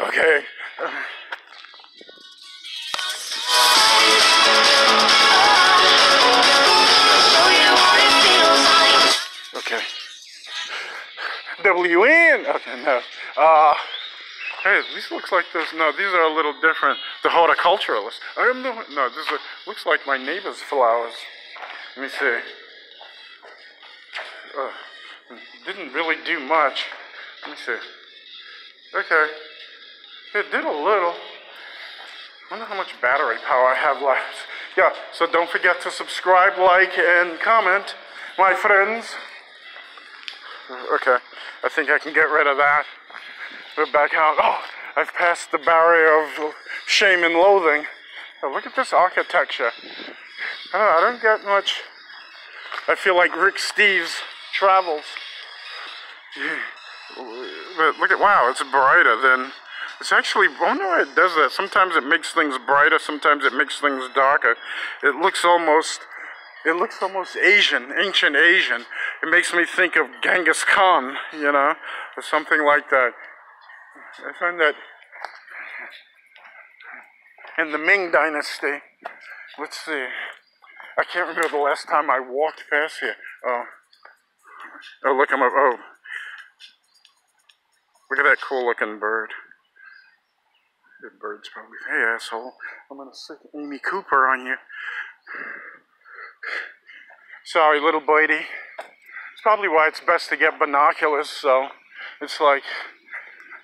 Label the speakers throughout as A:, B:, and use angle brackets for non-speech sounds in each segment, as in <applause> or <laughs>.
A: Okay. Okay. WN. Okay, no. Uh, hey, these looks like this. No, these are a little different. The horticulturalist. I am the. No, this is, looks like my neighbor's flowers. Let me see. Uh, didn't really do much. Let me see. Okay. It did a little. I wonder how much battery power I have left. Yeah, so don't forget to subscribe, like, and comment, my friends. Okay, I think I can get rid of that. We're back out. Oh, I've passed the barrier of shame and loathing. Oh, look at this architecture. I don't, know, I don't get much. I feel like Rick Steves travels. But look at wow, it's brighter than. It's actually. Wonder why it does that. Sometimes it makes things brighter. Sometimes it makes things darker. It looks almost. It looks almost Asian, ancient Asian. It makes me think of Genghis Khan, you know, or something like that. I find that in the Ming Dynasty. Let's see. I can't remember the last time I walked past here. Oh, oh, look, I'm up. Oh, look at that cool looking bird. Good bird's probably. Hey, asshole! I'm gonna stick Amy Cooper on you. Sorry, little bitey. It's probably why it's best to get binoculars. So it's like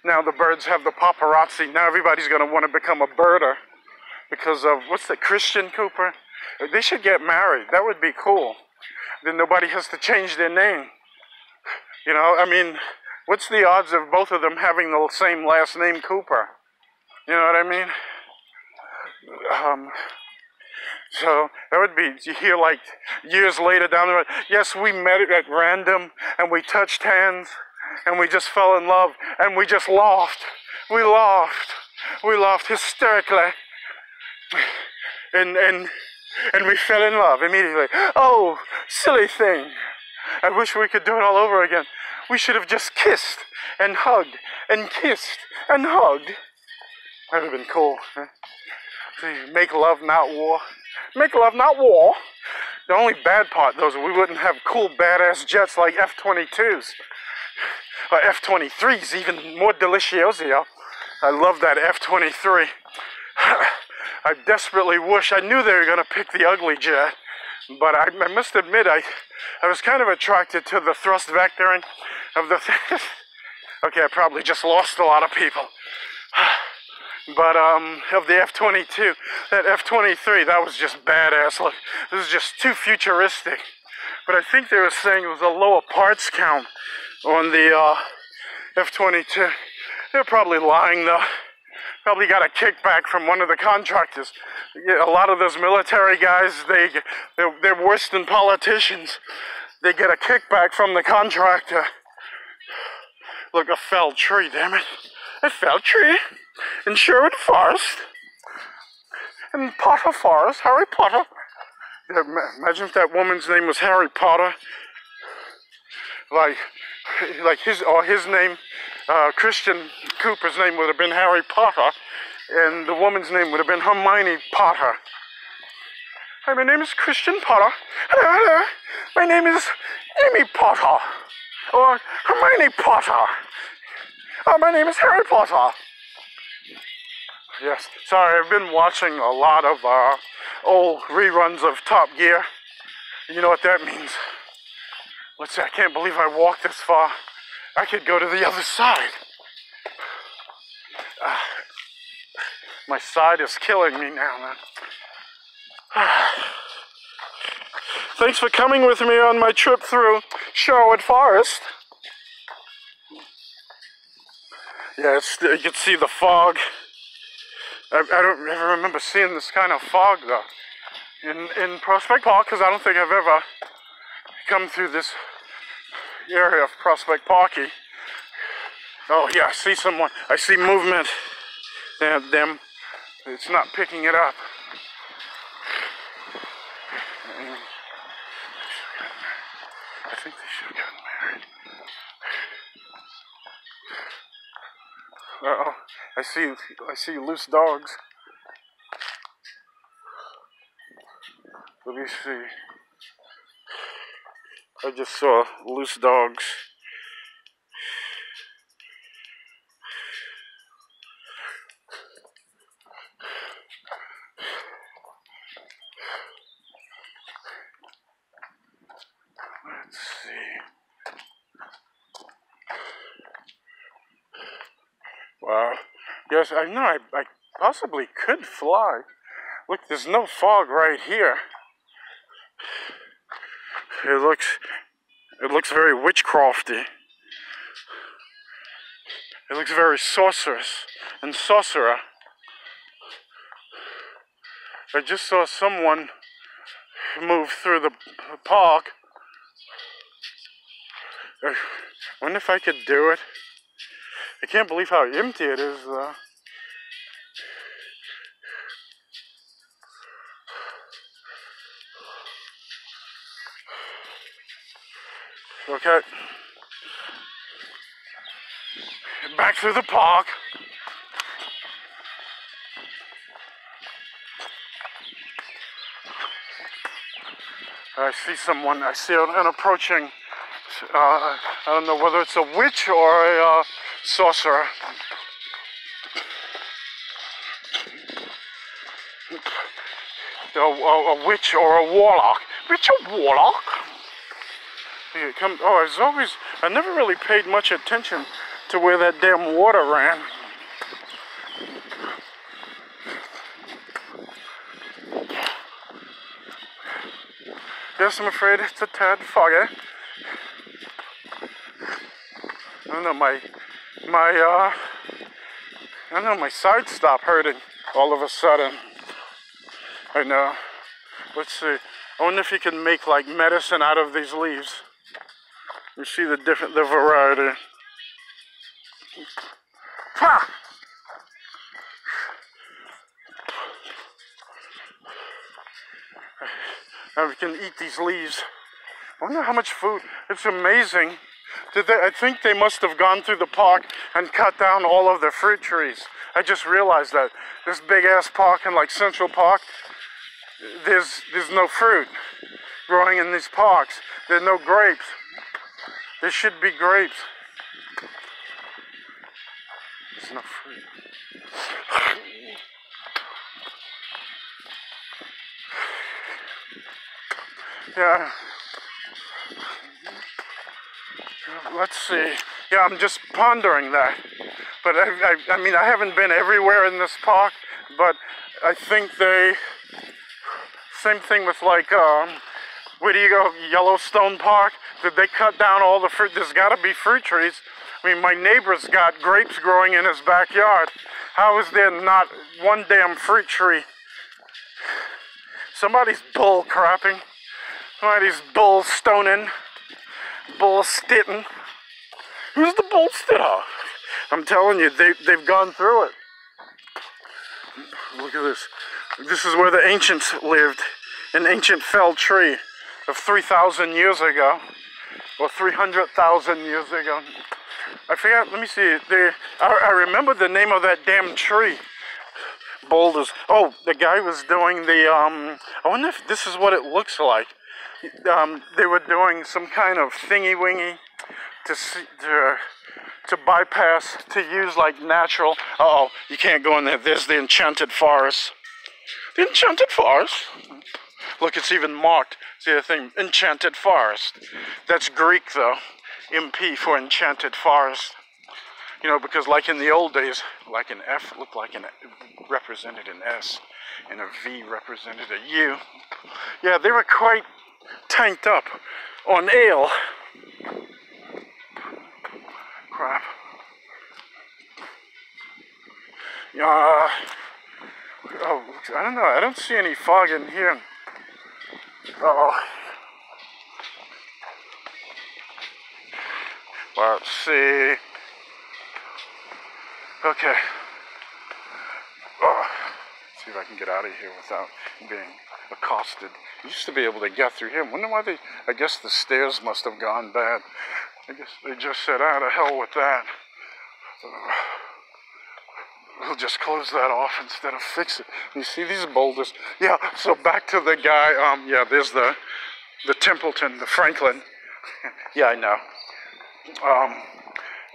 A: now the birds have the paparazzi. Now everybody's gonna want to become a birder because of what's that? Christian Cooper. They should get married. That would be cool. Then nobody has to change their name. You know, I mean, what's the odds of both of them having the same last name, Cooper? You know what I mean? Um, so that would be, you hear like years later down the road, yes, we met at random and we touched hands and we just fell in love and we just laughed. We laughed. We laughed hysterically. And, and, and we fell in love immediately. Oh, silly thing. I wish we could do it all over again. We should have just kissed and hugged and kissed and hugged. That would have been cool. Make love, not war. Make love, not war. The only bad part, though, is we wouldn't have cool, badass jets like F 22s. Or F 23s, even more delicioso. I love that F 23. <laughs> I desperately wish I knew they were going to pick the ugly jet. But I, I must admit, I, I was kind of attracted to the thrust vectoring of the thing. <laughs> okay, I probably just lost a lot of people. <sighs> But um, of the F-22, that F-23, that was just badass. Look, this is just too futuristic. But I think they were saying it was a lower parts count on the uh, F-22. They're probably lying though. Probably got a kickback from one of the contractors. A lot of those military guys, they they're, they're worse than politicians. They get a kickback from the contractor. Look, a felled tree, damn it. A felled tree in Sherwood Forest. In Potter Forest, Harry Potter. Yeah, ma- Imagine if that woman's name was Harry Potter. Like, like his or his name, uh, Christian Cooper's name would have been Harry Potter, and the woman's name would have been Hermione Potter. Hi, my name is Christian Potter. Hello, hello. My name is Amy Potter. Or Hermione Potter. Oh, my name is Harry Potter. Yes, sorry, I've been watching a lot of uh, old reruns of Top Gear. You know what that means. Let's see, I can't believe I walked this far. I could go to the other side. Ah, my side is killing me now, man. Thanks for coming with me on my trip through Sherwood Forest. Yeah, you can see the fog. I, I don't ever remember seeing this kind of fog though in in Prospect Park because I don't think I've ever come through this area of Prospect Parky. Oh yeah, I see someone. I see movement. Yeah, them. It's not picking it up. I think they should have gotten married. Uh-oh. I see I see loose dogs. Let me see. I just saw loose dogs. Let's see. Wow. Yes, I know. I, I possibly could fly. Look, there's no fog right here. It looks, it looks very witchcrafty. It looks very sorcerous and sorcerer. I just saw someone move through the park. I wonder if I could do it. I can't believe how empty it is, though. Okay. Back through the park. I see someone. I see an, approaching. Uh, I don't know whether it's a witch or a uh, sorcerer. A, a, a witch or a warlock. Witch or warlock? Here, come. Oh, I was always. I never really paid much attention to where that damn water ran. Yes, I'm afraid it's a tad foggy. I don't know, my, my, uh, I know, my side stopped hurting all of a sudden. I know. Let's see. I wonder if you can make like medicine out of these leaves. You see the different, the variety. Ha! Now we can eat these leaves. I wonder how much food. It's amazing. Did they, I think they must have gone through the park and cut down all of the fruit trees. I just realized that this big ass park in like Central Park, there's there's no fruit growing in these parks. There's no grapes. There should be grapes. There's no fruit. <sighs> Yeah. Let's see. Yeah, I'm just pondering that. But I, I, I mean, I haven't been everywhere in this park, but I think they. Same thing with like, um, where do you go? Yellowstone Park? Did they cut down all the fruit? There's got to be fruit trees. I mean, my neighbor's got grapes growing in his backyard. How is there not one damn fruit tree? Somebody's bull crapping. Somebody's bull stoning. Bull stitting. Who's the bull stitter? I'm telling you, they, they've gone through it. Look at this. This is where the ancients lived. An ancient felled tree of 3,000 years ago. Or 300,000 years ago. I forgot, let me see. They, I, I remember the name of that damn tree. Boulders. Oh, the guy was doing the, um, I wonder if this is what it looks like. Um, they were doing some kind of thingy wingy to see, to to bypass to use like natural. Uh oh, you can't go in there. There's the enchanted forest. The enchanted forest. Look, it's even marked. See the thing, enchanted forest. That's Greek though. MP for enchanted forest. You know, because like in the old days, like an F looked like an represented an S, and a V represented a U. Yeah, they were quite tanked up on ale. Crap. Yeah. Oh, I don't know. I don't see any fog in here. Oh. Let's see. Okay. Oh. See if I can get out of here without being accosted. Used to be able to get through here. Wonder why they. I guess the stairs must have gone bad. I guess they just said, "Out of hell with that." we'll just close that off instead of fix it. You see these boulders? Yeah. So back to the guy. Um. Yeah. There's the the Templeton, the Franklin. <laughs> yeah, I know. Um.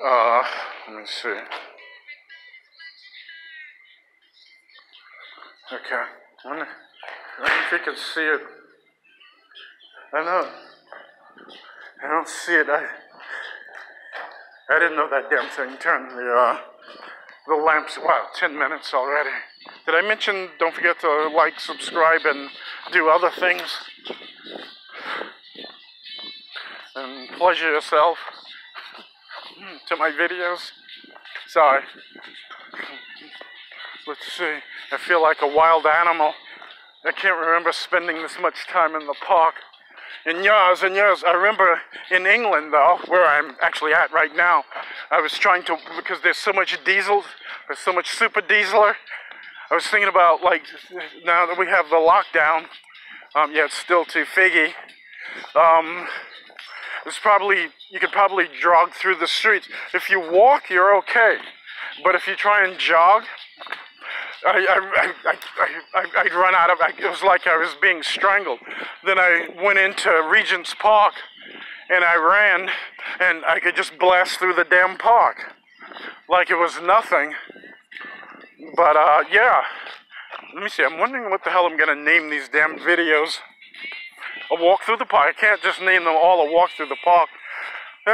A: Uh. Let me see. Okay. I wonder if you can see it. I know. I don't see it. I. I didn't know that damn thing turned the uh, the lamps. Wow, ten minutes already. Did I mention? Don't forget to like, subscribe, and do other things. And pleasure yourself to my videos. Sorry. Let's see. I feel like a wild animal. I can't remember spending this much time in the park in years and years. I remember in England, though, where I'm actually at right now, I was trying to, because there's so much diesel, there's so much super dieseler. I was thinking about, like, now that we have the lockdown, um, yeah, it's still too figgy. Um, it's probably, you could probably jog through the streets. If you walk, you're okay. But if you try and jog, I, I, I, I, I'd run out of, it was like I was being strangled. Then I went into Regent's Park and I ran and I could just blast through the damn park like it was nothing. But uh, yeah, let me see. I'm wondering what the hell I'm gonna name these damn videos. A walk through the park. I can't just name them all a walk through the park